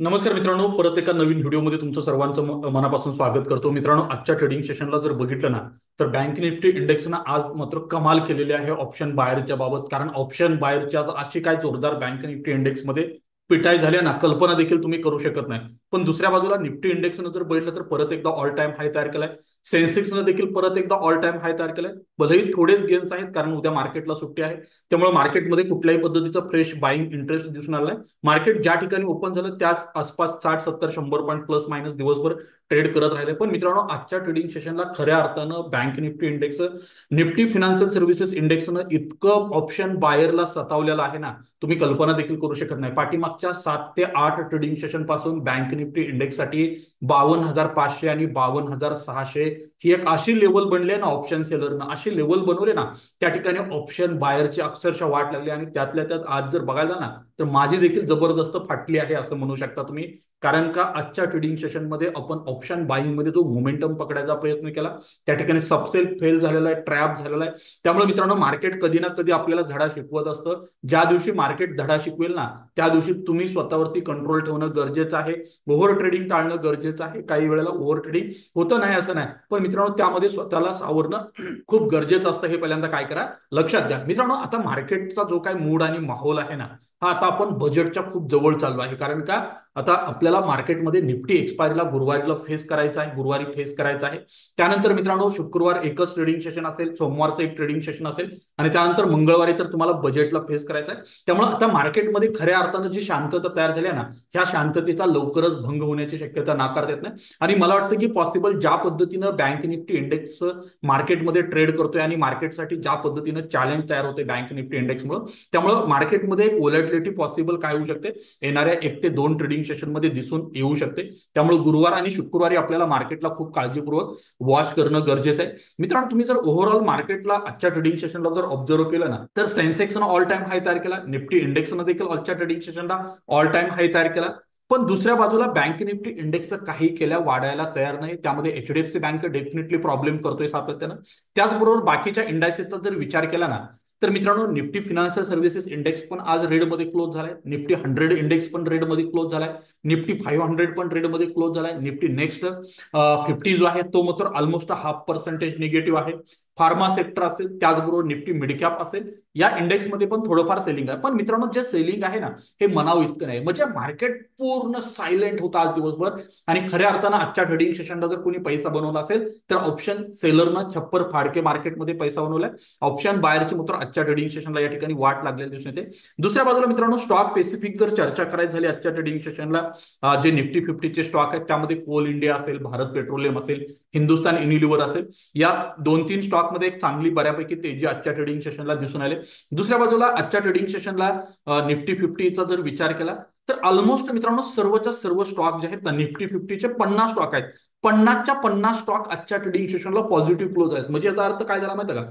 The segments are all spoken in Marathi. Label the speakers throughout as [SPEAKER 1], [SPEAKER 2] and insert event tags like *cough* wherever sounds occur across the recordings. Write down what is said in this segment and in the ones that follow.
[SPEAKER 1] नमस्कार मित्रांनो परत एका नवीन व्हिडिओमध्ये तुमचं सर्वांचं मनापासून स्वागत करतो. मित्रांनो आजच्या ट्रेडिंग सेशनला जर बघितलं ना तर बँक निफ्टी इंडेक्सनं आज मात्र कमाल केलेली आहे ऑप्शन बाहेरच्या बाबत. कारण ऑप्शन बाहेरच्या अशी काय जोरदार बँक निफ्टी इंडेक्समध्ये पिटाई झाली ना कल्पना देखील तुम्ही करू शकत नाही. पण दुसऱ्या बाजूला निफ्टी इंडेक्सनं जर बघितलं तर परत एकदा ऑल टाइम हाय तयार केलाय. सेन्सेक्सनं देखील परत एकदा ऑल टाइम हाय तयार केलाय. भलेही थोडेच गेन्स आहेत कारण उद्या मार्केटला सुट्टी आहे. त्यामुळे मार्केटमध्ये कुठल्याही पद्धतीचं फ्रेश बाईंग इंटरेस्ट दिसून आलाय. मार्केट ज्या ठिकाणी ओपन झालं त्याच आसपास साठ सत्तर शंभर पॉईंट प्लस मायनस दिवसभर ट्रेड करत राहिले. पण मित्रांनो आजच्या ट्रेडिंग सेशनला खऱ्या अर्थानं bank Nifty index Nifty financial services इंडेक्सनं इतकं ऑप्शन बायरला सतावलेलं आहे ना तुम्ही कल्पना देखील करू शकत नाही. पाठीमागच्या सात ते आठ ट्रेडिंग सेशनपासून बँक निफ्टी इंडेक्ससाठी बावन्न हजार पाचशे आणि बावन्न हजार सहाशे ही एक अशी लेवल बनली ना ऑप्शन सेलरनं अशी लेवल बनवले ना त्या ठिकाणी ऑप्शन बायरची अक्षरशः वाट लागली आणि त्यातल्या त्यात आज जर बघायला ना तर माझी देखील जबरदस्त फाटली आहे असं म्हणू शकता तुम्ही. कारण का आजच्या ट्रेडिंग सेशनमध्ये आपण ऑप्शन बाईंगमध्ये जो मोमेंटम पकडायचा प्रयत्न केला त्या ठिकाणी सबसेल फेल झालेला आहे ट्रॅप झालेला आहे. त्यामुळे मित्रांनो मार्केट कधी ना कधी आपल्याला धडा शिकवत असतं. ज्या दिवशी मार्केट धडा शिकवेल ना त्या दिवशी तुम्ही स्वतःवरती कंट्रोल ठेवणं गरजेचं आहे. ओव्हर ट्रेडिंग टाळणं गरजेचं आहे. काही वेळेला ओव्हर ट्रेडिंग होतं नाही असं नाही. पण मित्रांनो त्यामध्ये स्वतःला सावरणं *clears throat* खूप गरजेचं असतं हे पहिल्यांदा काय करा लक्षात द्या. मित्रांनो आता मार्केटचा जो काय मूड आणि माहोल आहे ना हा आता आपण बजेटच्या खूप जवळ चाललो आहे. कारण का? आता आपल्याला मार्केटमध्ये निफ्टी एक्सपायरीला गुरुवारीला फेस करायचा आहे गुरुवारी फेस करायचा आहे. त्यानंतर मित्रांनो शुक्रवार एकच ट्रेडिंग सेशन असेल सोमवारचं एक ट्रेडिंग सेशन असेल आणि त्यानंतर मंगळवारी तर तुम्हाला बजेटला फेस करायचा आहे. त्यामुळे आता मार्केटमध्ये खऱ्या अर्थानं जी शांतता तयार झाली आहे ना ह्या शांततेचा लवकरच भंग होण्याची शक्यता नाकारता येत नाही. आणि मला वाटतं की पॉसिबल ज्या पद्धतीनं बँक निफ्टी इंडेक्स मार्केटमध्ये ट्रेड करतोय आणि मार्केटसाठी ज्या पद्धतीनं चॅलेंज तयार होते बँक निफ्टी इंडेक्समुळे त्यामुळे मार्केटमध्ये एक ओलॅटिलिटी पॉसिबल काय होऊ शकते? येणाऱ्या एक ते दोन ट्रेडिंग सेशनमध्ये दिसून येऊ शकते. त्यामुळे गुरुवार आणि शुक्रवारी आपल्याला मार्केटला खूप काळजीपूर्वक वॉच करणं गरजेचं आहे. मित्रांनो तुम्ही जर ओव्हरऑल मार्केटला आजच्या ट्रेडिंग सेशनला जर ऑब्झर्व केलं ना तर सेन्सेक्सनं ऑल टाइम हाय तयार केला. निफ्टी इंडेक्सनं देखील आजच्या ट्रेडिंग सेशनला ऑल टाइम हाय तयार केला. पण दुसऱ्या बाजूला बँक निफ्टी इंडेक्स काही केल्या वाढायला तयार नाही. त्यामध्ये एचडीएफसी बँक डेफिनेटली प्रॉब्लेम करतोय सातत्यानं. त्याचबरोबर बाकीच्या इंडायसेसचा जर विचार केला ना तर मित्रांनो निफ्टी फिनान्शियल सर्व्हिसेस इंडेक्स पण आज रेडमध्ये क्लोज झालाय. निफ्टी हंड्रेड इंडेक्स पण रेडमध्ये क्लोज झालाय. निफ्टी फाईव्ह हंड्रेड पण रेडमध्ये क्लोज झालाय. निफ्टी नेक्स्ट फिफ्टी जो आहे तो मात्र ऑलमोस्ट हाफ पर्सेंटेज निगेटिव्ह आहे. फार्मा सेक्टर असेल, त्याचबरोबर निफ्टी, मिडकॅप असेल, या इंडेक्समध्ये पण थोडंफार सेलिंग आहे. पण मित्रांनो, जे सेलिंग आहे ना, हे मनाव इतकं नाही. म्हणजे मार्केट पूर्ण सायलेंट होतं आज दिवसभर. आणि खऱ्या अर्थानं आजच्या ट्रेडिंग सेशनला जर कोणी पैसा बनवला असेल, तर ऑप्शन सेलरनं छप्पर फाडके मार्केटमध्ये पैसा बनवलाय. ऑप्शन बायरची मात्र आजच्या ट्रेडिंग सेशनला या ठिकाणी वाट लागलेली दिसून येते. दुसऱ्या बाजूला मित्रांनो स्टॉक स्पेसिफिक जर चर्चा करायची झाली आजच्या ट्रेडिंग सेशनला जे निफ्टी फिफ्टीचे स्टॉक आहेत, त्यामध्ये कोल इंडिया असेल, भारत पेट्रोलियम असेल हिंदुस्तान युनिलिव्हर असेल, या दोन तीन स्टॉकमध्ये एक चांगली बऱ्यापैकी तेजी आजच्या ट्रेडिंग सेशनला दिसून आले. दुसऱ्या बाजूला आजच्या ट्रेडिंग सेशनला निफ्टी फिफ्टीचा जर विचार केला तर ऑलमोस्ट मित्रांनो सर्वच्या सर्व स्टॉक जे आहेत ना निफ्टी फिफ्टीचे पन्नास स्टॉक आहेत. पन्नासच्या पन्नास स्टॉक आजच्या ट्रेडिंग सेशनला पॉझिटिव्ह क्लोज आहेत. म्हणजे याचा अर्थ काय झाला माहिती का?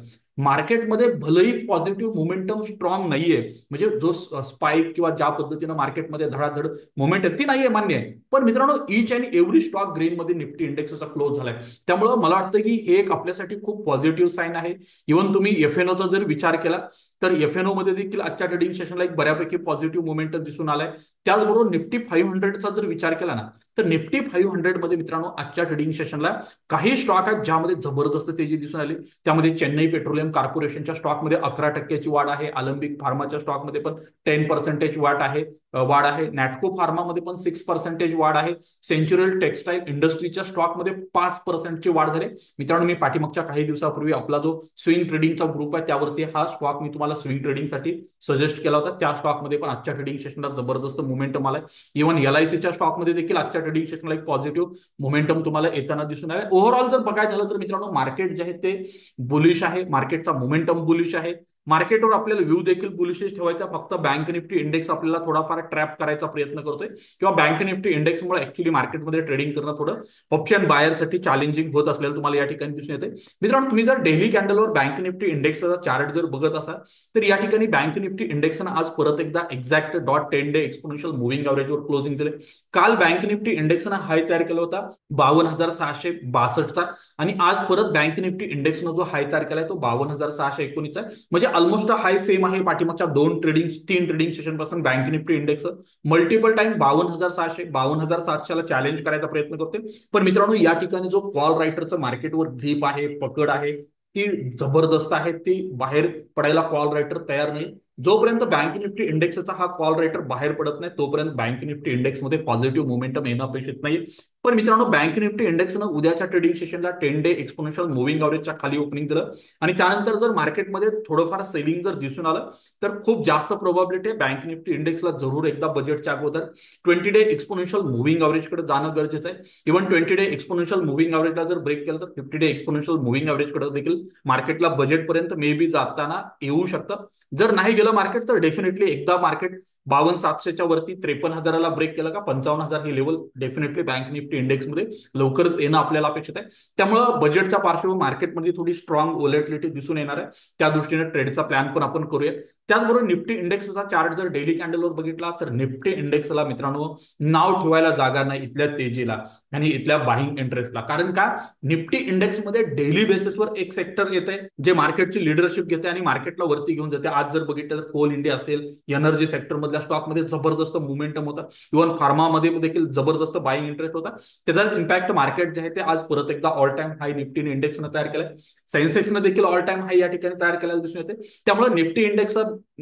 [SPEAKER 1] मार्केटमध्ये भलेही पॉझिटिव्ह मोमेंटम स्ट्रॉंग नाहीये. म्हणजे जो स्पाईक किंवा ज्या पद्धतीनं मार्केटमध्ये धडाधड मोमेंट आहे ती नाहीये मान्य आहे. पण मित्रांनो इच अँड एव्हरी स्टॉक ग्रीनमध्ये निफ्टी इंडेक्सचा क्लोज झालाय. त्यामुळं मला वाटतं की हे एक आपल्यासाठी खूप पॉझिटिव्ह साईन आहे. इव्हन तुम्ही एफएनओचा जर विचार केला तर एफ एन ओ मध्ये देखील आजच्या ट्रेडिंग सेशनला एक बऱ्यापैकी पॉझिटिव्ह मोमेंटम दिसून आलाय. त्याचबरोबर निफ्टी फाईव्ह हंड्रेडचा जर विचार केला ना तर निफ्टी फाईव्ह हंड्रेडमध्ये मित्रांनो आजच्या ट्रेडिंग सेशनला काही स्टॉक आहेत ज्यामध्ये जबरदस्त तेजी दिसून आली. त्यामध्ये चेन्नई पेट्रोलियम कॉर्पोरेशनच्या स्टॉकमध्ये अकरा टक्क्याची वाढ आहे. अलिम्पिक फार्माच्या स्टॉकमध्ये पण टेन पर्सेंटेज वाढ आहे. वाढ आहे. नॅटको फार्मामध्ये पण सिक्स पर्सेंटेज वाढ आहे. सेंच्युरल टेक्सटाईल इंडस्ट्रीच्या स्टॉकमध्ये पाच पर्सेंटची वाढ झाली. मित्रांनो मी पाठीमागच्या काही दिवसापूर्वी आपला जो स्विंग ट्रेडिंगचा ग्रुप आहे त्यावरती हा स्टॉक मी तुम्हाला स्विंग ट्रेडिंगसाठी सजेस्ट केला होता. त्या स्टॉकमध्ये पण आजच्या ट्रेडिंग सेशनला जबरदस्त मोमेंटम आलाय. इव्हन एलआयसीच्या स्टॉकमध्ये देखील आजच्या ट्रेडिंग सेशनला एक पॉझिटिव्ह मोमेंटम तुम्हाला येताना दिसून आले ओव्हरऑल जर बघायचं झालं तर मित्रांनो मार्केट जे आहे ते बुलिश आहे. मार्केटचा मोमेंटम बुलिश आहे. मार्केटवर आपल्याला व्ह्यू देखील बुलिशेस ठेवायचा फक्त बँक निफ्टी इंडेक्स आपल्याला थोडाफार ट्रॅप करायचा प्रयत्न करतोय. किंवा बँक निफ्टी इंडेक्समुळे ऍक्च्युली मार्केटमध्ये ट्रेडिंग करणं थोडं ऑप्शन बायरसाठी चॅलेंजिंग होत असलेलं तुम्हाला या ठिकाणी दिसून येते मित्रांनो तुम्ही जर डेली कॅन्डलवर बँक निफ्टी इंडेक्सचा चार्ट जर बघत असाल तर या ठिकाणी बँक निफ्टी इंडेक्सनं आज परत एकदा exact dot ten day exponential moving ॲव्हरेजवर closing दिले काल बँक निफ्टी इंडेक्सनं हाय तयार केला होता बावन्न हजार सहाशे बासष्टचा. आणि आज परत बँक निफ्टी इंडेक्सनं जो हाय तयार केलाय तो बावन्न हजार सहाशे एकोणीसचा म्हणजे ऑलमोस्ट हाय सेम आहे. पाठीमागच्या दोन ट्रेडिंग तीन trading सेशनपासून bank Nifty index multiple time बावन्न हजार सहाशे बावन्न हजार सातशेला चॅलेंज करायचा प्रयत्न करते पण मित्रांनो या ठिकाणी जो कॉल रायटरचं मार्केटवर ग्रीप आहे पकड आहे ती जबरदस्त आहे. ती बाहेर पडायला कॉल रायटर तयार नाही. जोपर्यंत बँक निफ्टी इंडेक्सचा हा कॉल रेटर बाहेर पडत नाही तोपर्यंत बँक निफ्टी इंडेक्समध्ये पॉझिटिव्ह मोमेंटम येणं अपेक्षित नाही पण मित्रांनो बँक निफ्टी इंडेक्सनं उद्याच्या ट्रेडिंग सेशनला टेन डे एक्सपोनेन्शियल मुव्हिंग अवरेजच्या खाली ओपनिंग दिलं. आणि त्यानंतर जर मार्केटमध्ये थोडंफार सेलिंग जर दिसून आलं तर खूप जास्त प्रोबॅबिलिटी आहे बँक निफ्टी इंडेक्सला जरूर एकदा बजेटच्या अगोदर ट्वेंटी डे एक्सपोनेन्शियल मुव्हिंग अवरेजकडे जाणं गरजेचं आहे. Even twenty day exponential moving अवरेजला जर ब्रेक केलं तर फिफ्टी डे एक्सपोनेन्शियल मुव्हिंग अवरेजकडे देखील मार्केटला बजेटपर्यंत मे बी जाताना येऊ शकतं. जर नाही गेलं मार्केट तर डेफिनेटली एकदा मार्केट बावन्न सातशेच्या वरती त्रेपन्न हजाराला ब्रेक केलं का पंचावन्न हजार ही लेवल डेफिनेटली बँक निफ्टी इंडेक्समध्ये लवकरच येणं आपल्याला अपेक्षित आहे. त्यामुळं बजेटच्या पार्श्वभूमी मार्केटमध्ये थोडी स्ट्रॉंग ओलेटिलिटी दिसून येणार आहे. त्या दृष्टीने ट्रेडचा प्लॅन पण आपण करूया. त्याचबरोबर निफ्टी इंडेक्सचा चार्ट जर डेली कॅन्डलवर बघितला तर निफ्टी इंडेक्सला मित्रांनो नाव ठेवायला जागा नाही इथल्या तेजीला आणि इथल्या बाईंग इंटरेस्टला कारण का? निफ्टी इंडेक्समध्ये डेली बेसिसवर एक सेक्टर येते जे मार्केटची लिडरशिप घेते आणि मार्केटला वरती घेऊन जाते. आज जर बघितलं तर कोल इंडिया असेल एनर्जी सेक्टरमधल्या स्टॉकमध्ये जबरदस्त मुवमेंटम होता. इव्हन फार्मामध्ये देखील जबरदस्त बाईंग इंटरेस्ट होता. त्याचा इम्पॅक्ट मार्केट जे आहे ते आज परत एकदा ऑल टाइम हाय निफ्टीने इंडेक्सनं तयार केलाय. सेन्सेक्सनं देखील ऑल टाइम हाय या ठिकाणी तयार केलेला दिसून येते. त्यामुळे निफ्टी इंडेक्स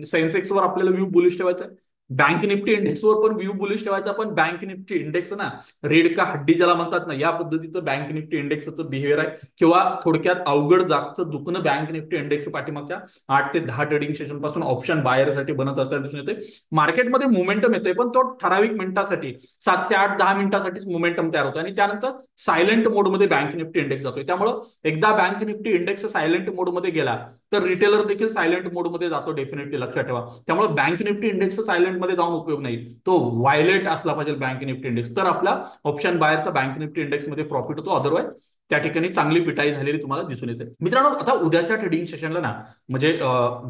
[SPEAKER 1] सेन्सेक्सवर आपल्याला व्ह्यू बुलिश ठेवायचा बँक निफ्टी इंडेक्सवर पण व्ह्यू बुलिश ठेवायचा पण बँक निफ्टी इंडेक्स ना रेड का हड्डी ज्याला म्हणतात ना या पद्धतीचं बँक निफ्टी इंडेक्सचं बिहेवियर आहे. किंवा थोडक्यात अवघड जागचं दुखणं बँक निफ्टी इंडेक्स पाठीमागच्या आठ ते दहा ट्रेडिंग सेशनपासून ऑप्शन बायरसाठी बनत असताना दिसून येते मार्केटमध्ये मुमेंटम येतोय पण तो ठराविक मिनिटासाठी सात ते आठ दहा मिनिटासाठीच मुमेंटम तयार होतो आणि त्यानंतर सायलेंट मोडमध्ये बँक निफ्टी इंडेक्स जातोय. त्यामुळं एकदा बँक निफ्टी इंडेक्स सायलेंट मोडमध्ये गेला तर रिटेलर देखील सायलेंट मोडमध्ये जातो डेफिनेटली लक्षात ठेवा. त्यामुळे बँक निफ्टी इंडेक्स सायलेंटमध्ये जाऊन उपयोग नाही. तो व्हायलेट असला पाहिजे बँक निफ्टी इंडेक्स तर आपला ऑप्शन बाहेरचा बँक निफ्टी इंडेक्समध्ये प्रॉफिट होतो. अदरवाईज त्या ठिकाणी चांगली पिटाई झालेली तुम्हाला दिसून येते. मित्रांनो आता उद्याच्या ट्रेडिंग सेशनला ना म्हणजे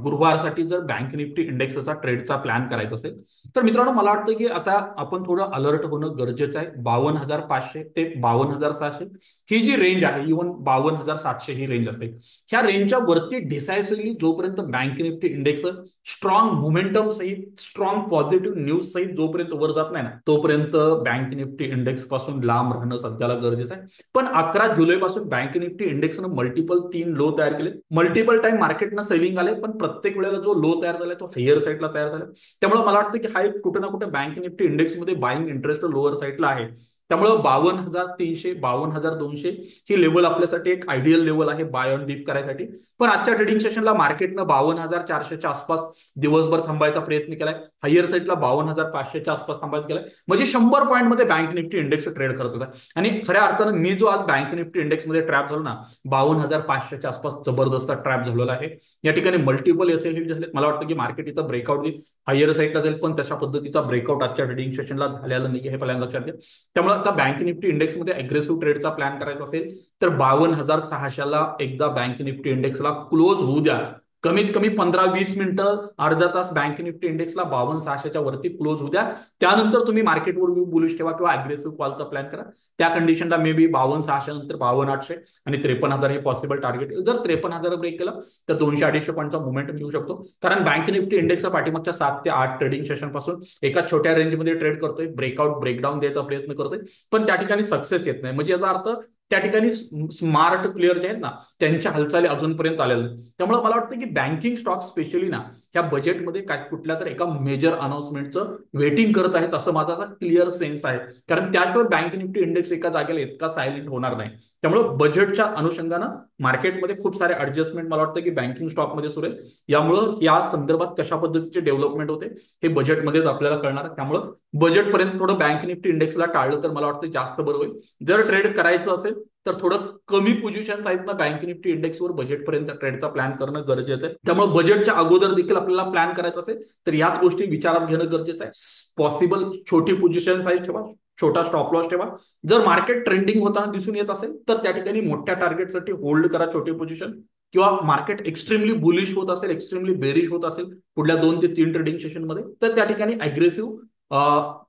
[SPEAKER 1] गुरुवारसाठी जर बँक निफ्टी इंडेक्सचा ट्रेडचा प्लॅन करायचा असेल तर मित्रांनो मला वाटतं की आता आपण थोडं अलर्ट होणं गरजेचं आहे. बावन्न हजार पाचशे ते बावन्न हजार सहाशे ही जी रेंज आहे इव्हन बावन्न हजार सातशे ही रेंज असते ह्या रेंजच्या वरती डिसायसिव्हली जोपर्यंत bank Nifty index strong momentum सहित स्ट्रॉंग पॉझिटिव्ह न्यूज सहित जोपर्यंत वर जात नाही ना तोपर्यंत बँक निफ्टी इंडेक्सपासून लांब राहणं सध्याला गरजेचं आहे. पण अकरा जुलैपासून बँक निफ्टी इंडेक्सनं मल्टिपल तीन लो तयार केले. मल्टिपल टाइम मार्केटनं सेव्हिंग आले पण प्रत्येक वेळेला जो लो तयार झाला तो हायर साईडला तयार झाला त्यामुळे मला वाटतं की हा एक कुठे ना कुठे बँक निफ्टी इंडेक्समध्ये बाईंग इंटरेस्ट लोअर साईडला आहे. त्यामुळे बावन्न हजार तीनशे बावन्न हजार दोनशे ही लेवल आपल्यासाठी एक आयडियल लेवल आहे बाय ऑन डीप करायसाठी. पण आजच्या ट्रेडिंग सेशनला मार्केटनं बावन्न हजार चारशेच्या आसपास दिवसभर थांबायचा प्रयत्न केलाय. हायर साईडला बावन्न हजार पाचशेच्या आसपास थांबायचा केलाय. म्हणजे शंभर पॉईंटमध्ये बँक निफ्टी इंडेक्स ट्रेड करत होता. आणि खऱ्या अर्थानं मी जो आज बँक निफ्टी इंडेक्समध्ये ट्रॅप झालो ना बावन्न हजार पाचशेच्या आसपास जबरदस्त ट्रॅप झालेला आहे. या ठिकाणी मल्टिपल एस एल झाले मला वाटतं की मार्केट इथं ब्रेकआउट देईल हायर साईडला जाईल पण तशा पद्धतीचा ब्रेकआउट आजच्या ट्रेडिंग सेशनला झालेला नाही हे पहिल्यांदा लक्षात घ्या. त्यामुळे आता बँक निफ्टी इंडेक्समध्ये अग्रेसिव्ह ट्रेडचा प्लॅन करायचा असेल तर बावन्न हजार सहाशेला एकदा बँक निफ्टी इंडेक्सला क्लोज होऊ द्या. कमीत कमी पंधरा वीस मिनिटं अर्धा तास बँक निफ्टी इंडेक्सला बावन्न सहाशेच्या वरती क्लोज होऊ द्या. त्यानंतर तुम्ही मार्केटवर व्यू बुलिश ठेवा किंवा अग्रेसिव्ह कॉलचा प्लॅन करा. त्या कंडिशनला मे बी बावन्न सहाशे नंतर बावन्न आठशे आणि त्रेपन्न हजार हे पॉसिबल टार्गेट जर त्रेपन्न हजार ब्रेक केलं तर दोनशे अडीचशे पॉईंटचा मुवमेंट मिळू शकतो. कारण बँक निफ्टी इंडेक्सच्या पाठीमागच्या सात ते आठ ट्रेडिंग सेशनपासून एका छोट्या रेंजमध्ये ट्रेड करतोय ब्रेकआउट ब्रेकडाऊन द्यायचा प्रयत्न करतोय. पण त्या ठिकाणी सक्सेस येत नाही. म्हणजे याचा अर्थ त्या ठिकाणी स्मार्ट प्लेअर जे आहेत ना त्यांच्या हालचाली अजूनपर्यंत आलेल्या त्यामुळे मला वाटतं की बँकिंग स्टॉक स्पेशली ना ह्या बजेटमध्ये काय कुठल्या तर एका मेजर अनाउन्समेंटचं वेटिंग करत आहेत असं माझा असा क्लिअर सेन्स आहे. कारण त्याशिवाय बँक निफ्टी इंडेक्स एका जागेला इतका सायलेंट होणार नाही. त्यामुळे बजेटच्या अनुषंगानं मार्केटमध्ये खूप सारे ऍडजस्टमेंट मला वाटतं की बँकिंग स्टॉकमध्ये सुरू आहे यामुळं या संदर्भात कशा पद्धतीचे डेव्हलपमेंट होते हे बजेटमध्येच आपल्याला कळणार. त्यामुळं बजेटपर्यंत थोडं बँक निफ्टी इंडेक्सला टाळलं तर मला वाटतं जास्त बरं होईल. जर ट्रेड करायचं असेल तर थोडं कमी पोझिशन साईजनं बँक निफ्टी इंडेक्सवर बजेटपर्यंत ट्रेडचा प्लॅन करणं गरजेचं आहे. त्यामुळे बजेटच्या अगोदर देखील आपल्याला प्लॅन करायचा असेल तर याच गोष्टी विचारात घेणं गरजेचं आहे. पॉसिबल छोटी पोझिशन साईज ठेवा. छोटा स्टॉप लॉस ठेवा. जर मार्केट ट्रेंडिंग होताना दिसून येत असेल तर त्या ठिकाणी मोठ्या टार्गेटसाठी होल्ड करा छोटी पोझिशन किंवा मार्केट एक्स्ट्रीमली बुलिश होत असेल एक्स्ट्रीमली बेरिश होत असेल पुढल्या दोन ते तीन ट्रेडिंग सेशनमध्ये तर त्या ठिकाणी अग्रेसिव्ह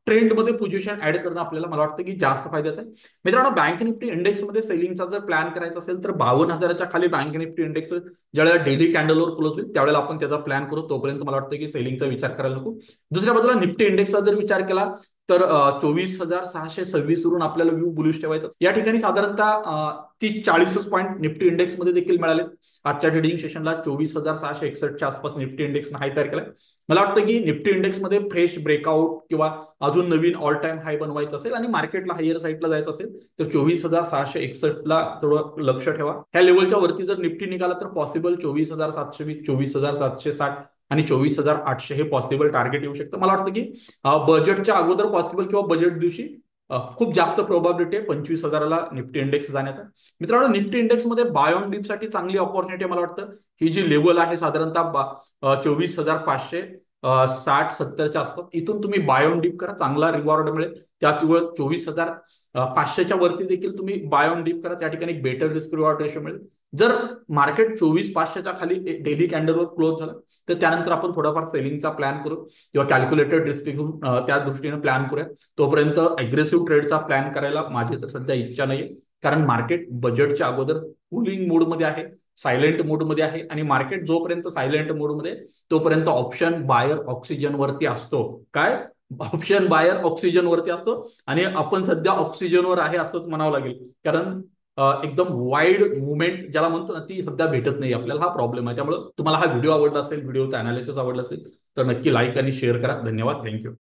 [SPEAKER 1] ट्रेंडमध्ये पोझिशन ऍड करणं आपल्याला मला वाटतं की जास्त फायद्याचं आहे. मित्रांनो बँक निफ्टी इंडेक्समध्ये सेलिंगचा जर प्लॅन करायचा असेल तर बावन्न हजाराच्या खाली बँक निफ्टी इंडेक्स ज्यावेळेला डेली कॅन्डलवर क्लोज होईल त्यावेळेला आपण त्याचा प्लॅन करू. तोपर्यंत मला वाटतं की सेलिंगचा विचार करायला नको. दुसऱ्या बाजूला निफ्टी इंडेक्सचा जर विचार केला तर चोवीस हजार सहाशे सव्वीस वरून आपल्याला व्यू बुलिश ठेवायचा. या ठिकाणी साधारणतः तीस चाळीसच पॉईंट निफ्टी इंडेक्समध्ये देखील मिळाले. आजच्या ट्रेडिंग सेशनला चोवीस हजार सहाशे एकसष्टच्या आसपास निफ्टी इंडेक्स हाय तयार केलाय. मला वाटतं की निफ्टी इंडेक्समध्ये फ्रेश ब्रेकआउट किंवा अजून नवीन ऑल टाइम हाय बनवायचं असेल आणि मार्केटला हायर साईडला जायचं असेल तर चोवीस हजार सहाशे एकसष्टला थोडं लक्ष ठेवा. ह्या लेवलच्या वरती जर निफ्टी निघाला तर पॉसिबल चोवीस हजार सातशे वीस चोवीस हजार सातशे साठ आणि चोवीस हजार आठशे हे पॉसिबल टार्गेट येऊ शकतं. मला वाटतं की बजेटच्या अगोदर पॉसिबल किंवा बजेट दिवशी खूप जास्त प्रोबॅबिलिटी आहे पंचवीस हजाराला निफ्टी इंडेक्स जाण्याचा. मित्रांनो निफ्टी इंडेक्समध्ये बाय ऑनसाठी चांगली ऑपॉर्च्युनिटी मला वाटतं. ही जी लेवल आहे साधारणतः चोवीस हजार पाचशे साठ सत्तरच्या आसपास. इथून तुम्ही बायोन डीप करा चांगला रिवॉर्ड मिळेल. त्याचवेळ चोवीस हजार पाचशेच्या वरती देखील तुम्ही बायोन डीप करा. त्या ठिकाणी बेटर रिस्क रिवॉर्ड रेशो मिळेल. जर मार्केट चोवीस पाचशेच्या खाली डेली कॅन्डलवर क्लोज झालं तर त्यानंतर आपण थोडाफार सेलिंगचा प्लॅन करू किंवा कॅल्क्युलेटेड रिस्क घेऊन त्या दृष्टीने प्लॅन करूया. तोपर्यंत अग्रेसिव्ह ट्रेडचा प्लॅन करायला माझी तर सध्या इच्छा नाहीये. कारण मार्केट बजेटच्या अगोदर कुलिंग मोडमध्ये आहे. सायलेंट मोडमध्ये आहे आणि मार्केट जोपर्यंत सायलेंट मोडमध्ये तोपर्यंत ऑप्शन बायर ऑक्सिजन वरती असतो. काय? ऑप्शन बायर ऑक्सिजन वरती असतो आणि आपण सध्या ऑक्सिजनवर आहे असंच म्हणावं लागेल. कारण एकदम वाईड मुवमेंट ज्याला म्हणतो ना ती सध्या भेटत नाही आपल्याला. हा प्रॉब्लेम आहे. त्यामुळे तुम्हाला हा व्हिडिओ आवडला असेल व्हिडिओचा अनालिसिस आवडला असेल तर नक्की लाईक आणि शेअर करा. धन्यवाद. थँक्यू